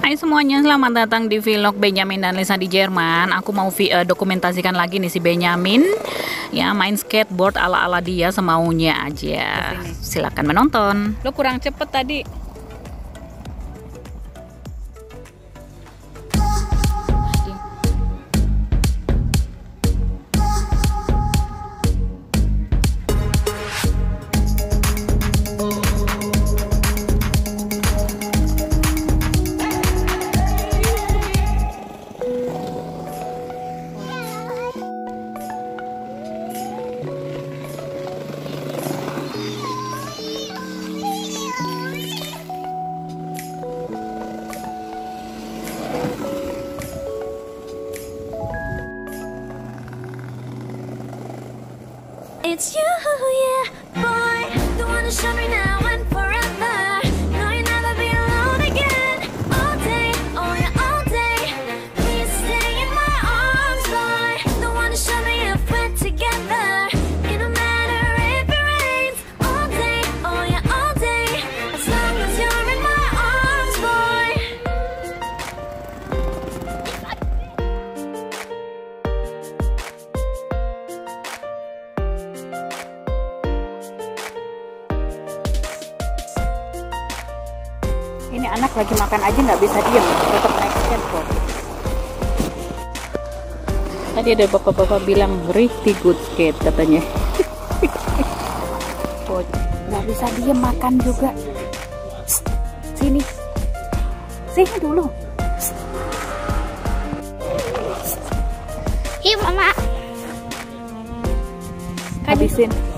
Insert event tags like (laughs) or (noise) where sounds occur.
Hai semuanya, selamat datang di vlog Benjamin dan Lisa di Jerman. Aku mau uh, dokumentasikan lagi nih si Benjamin. Ya, main skateboard ala-ala dia semaunya aja. Silakan menonton. Lo kurang cepet tadi. It's you, yeah, ini anak lagi makan aja nggak bisa diem. Tetap naik skateboard tadi ada bapak-bapak bilang pretty good skate katanya. (laughs) Nggak bisa diem makan juga. Sini. Sini dulu. Hi mama. Habisin